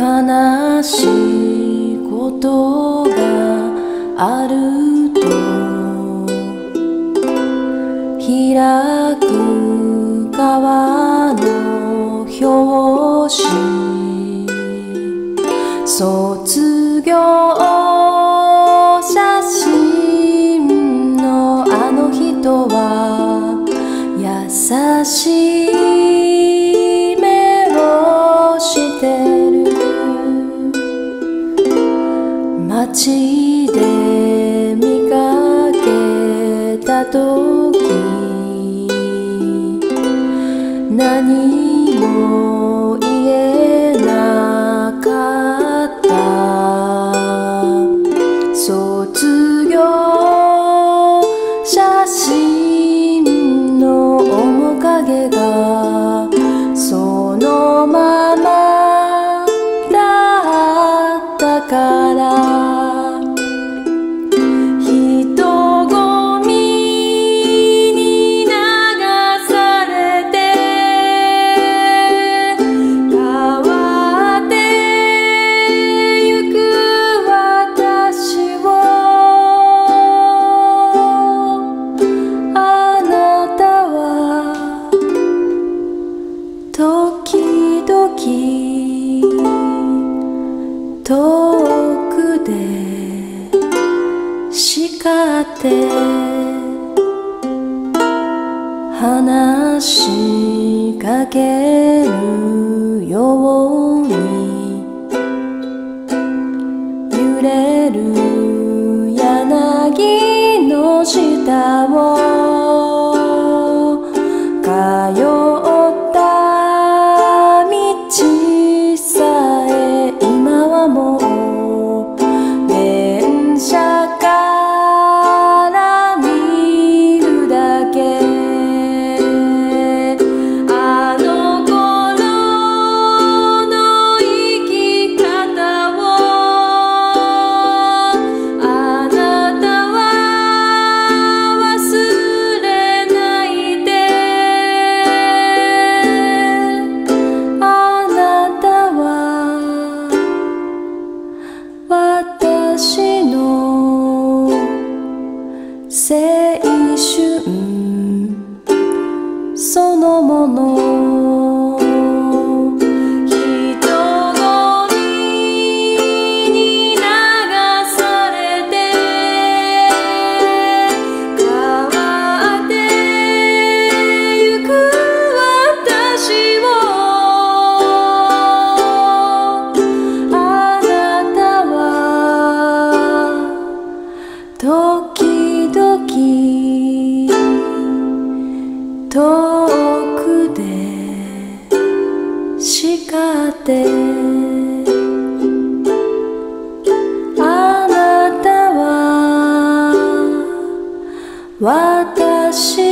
悲しいことがあると開く川の表紙。卒業時何も言えなかった。卒業写真の面影がそのままだったから。話しかけるよう遠くで叱ってあなたは私